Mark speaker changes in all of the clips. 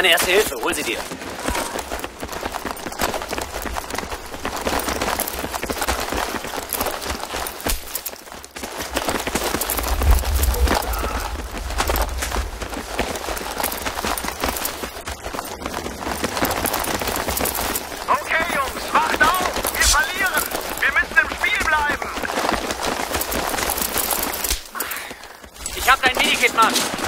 Speaker 1: Deine erste Hilfe. Hol sie dir.
Speaker 2: Okay, Jungs, wacht auf! Wir verlieren! Wir müssen im Spiel bleiben!
Speaker 1: Ich hab dein Medikit, Mann.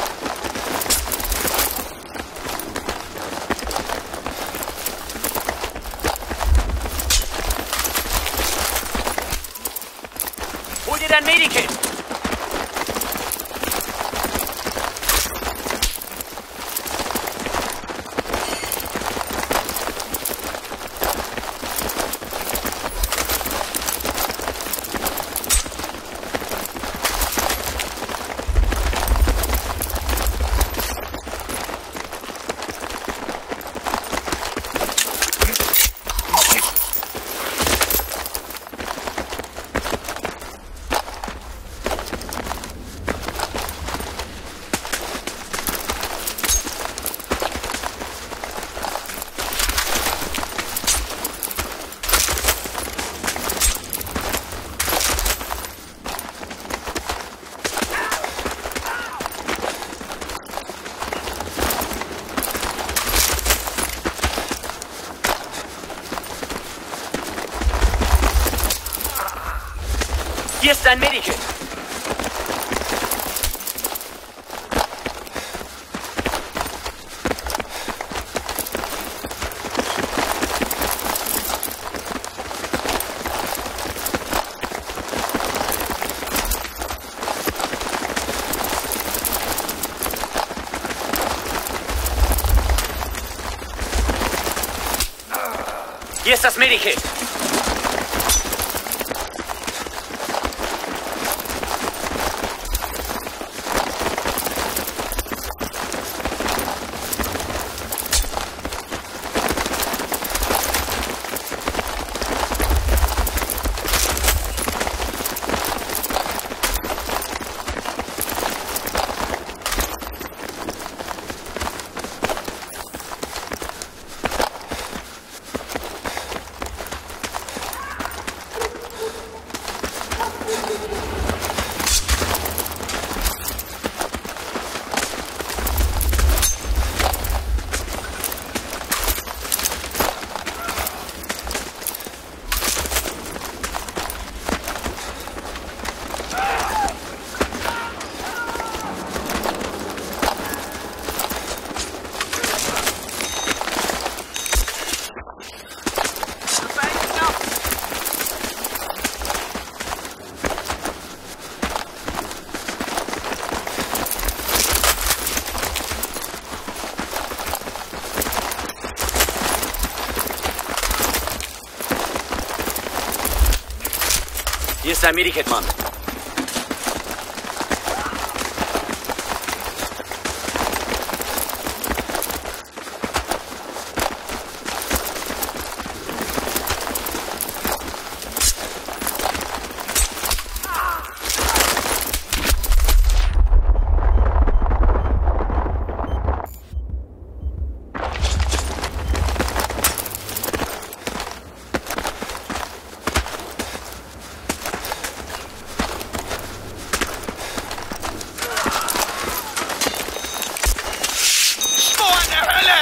Speaker 1: Hier ist das Hier ist dein Medikit, Mann.
Speaker 2: Vor der Hölle!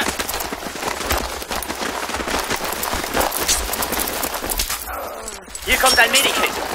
Speaker 1: Hier kommt dein Medikit.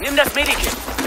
Speaker 1: Nimm das Medikit.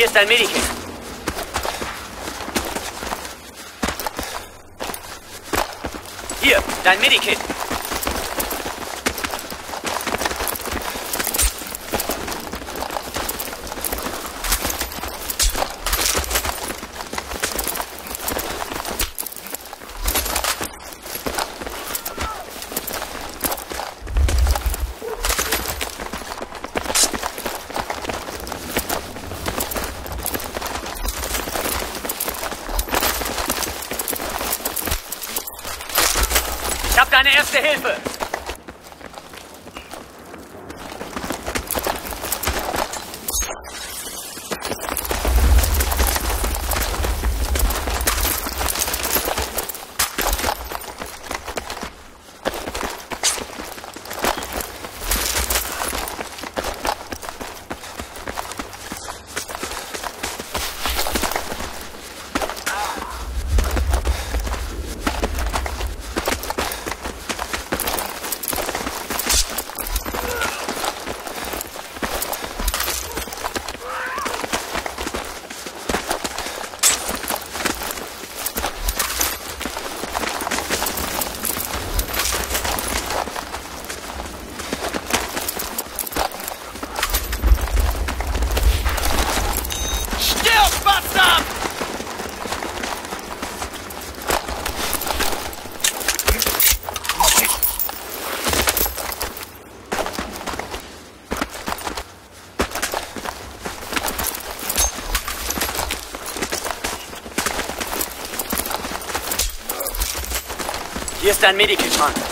Speaker 1: Hier ist dein Medikit. Hier, dein Medikit. Ich habe deine erste Hilfe. Stirb, Hier ist dein Medikit, Mann.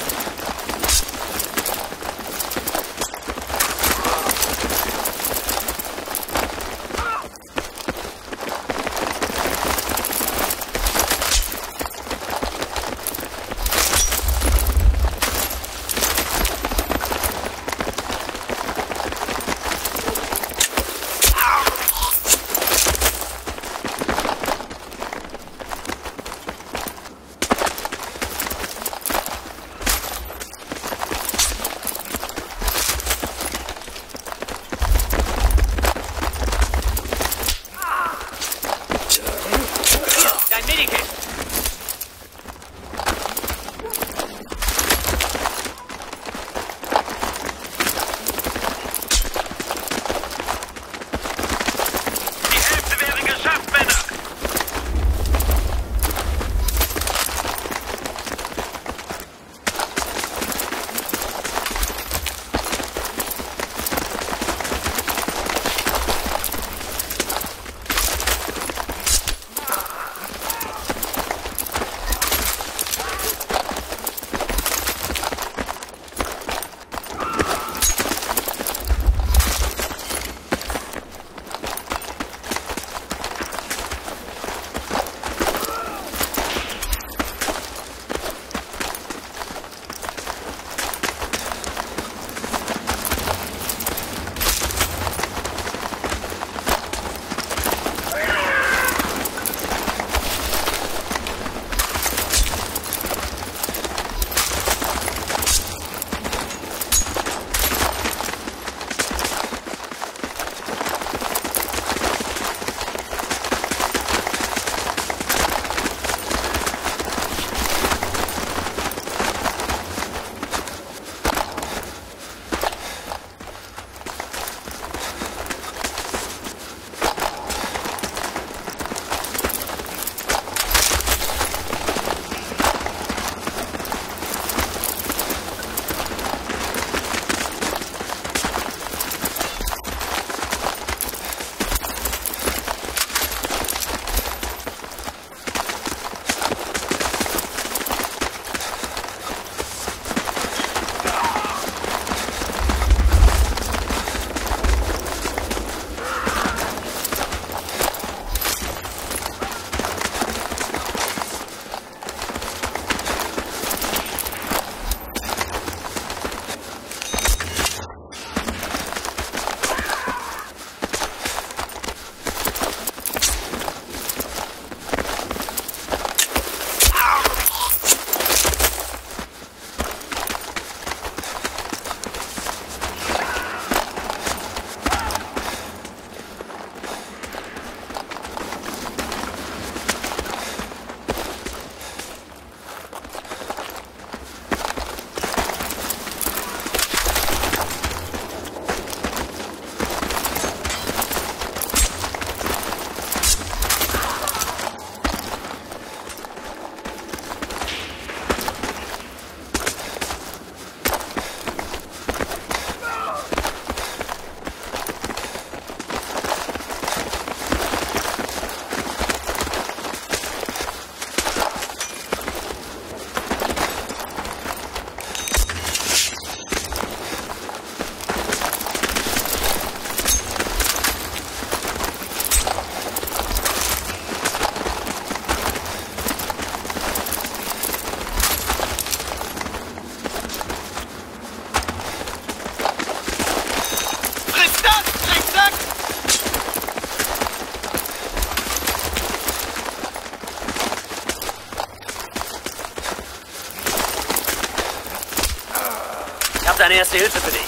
Speaker 1: Erste Hilfe für dich.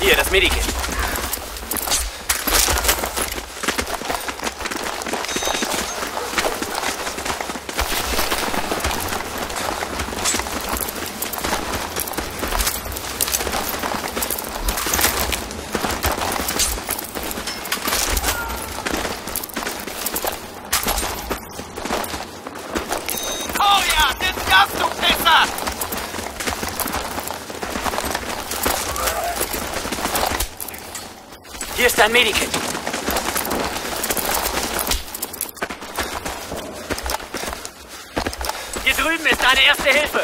Speaker 1: Hier, das Medikit. Dein Medikit. Hier drüben ist deine erste Hilfe.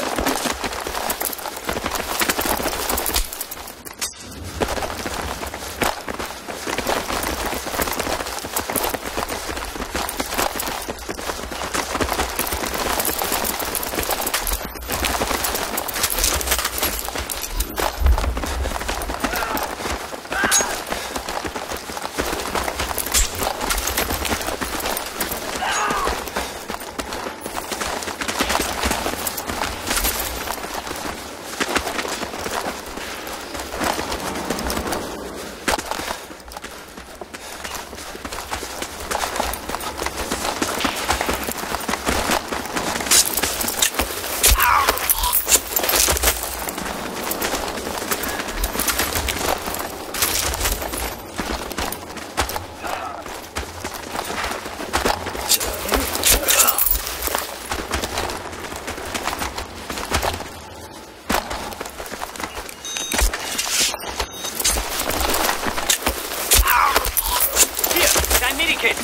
Speaker 1: Hier, dein Medikit.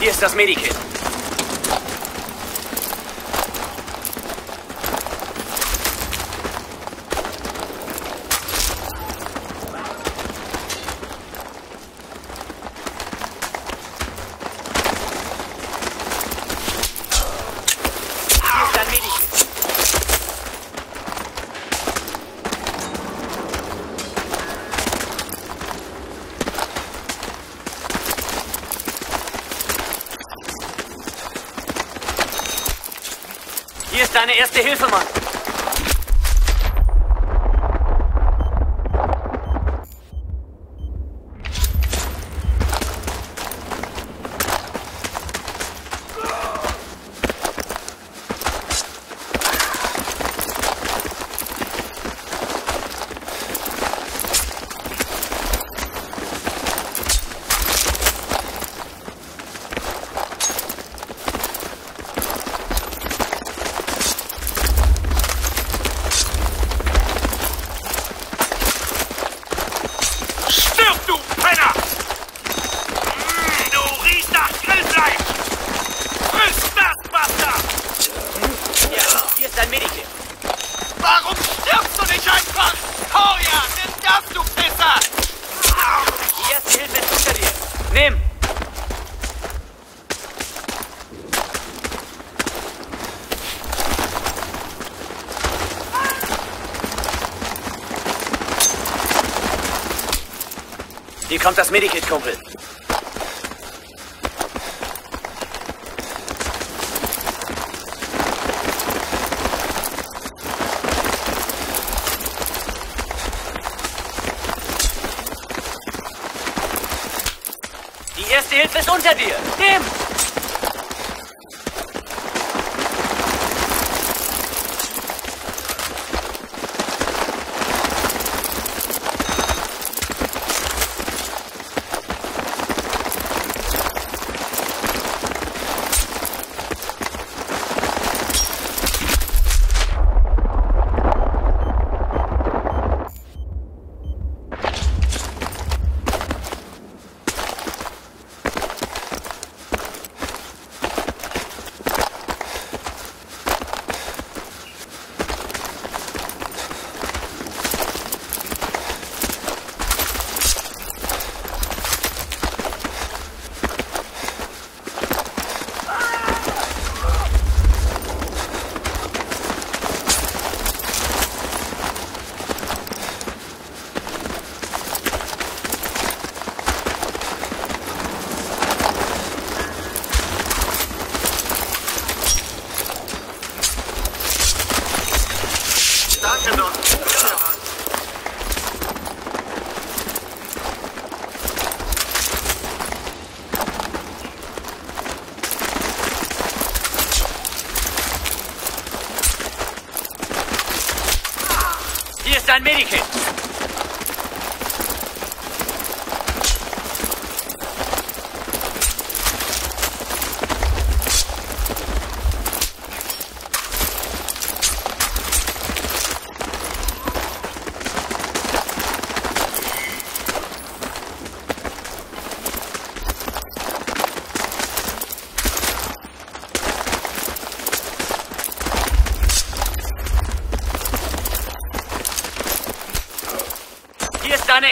Speaker 1: Hier ist das Medikit. Hilfe, Mann. Kommt das Medikit, Kumpel. Die erste Hilfe ist unter dir. Nimm.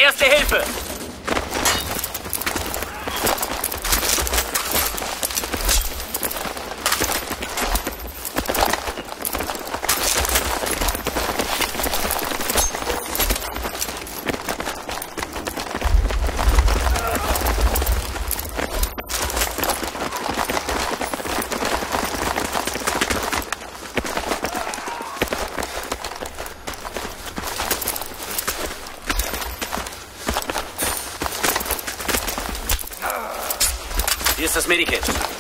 Speaker 1: Erste Hilfe. Hier ist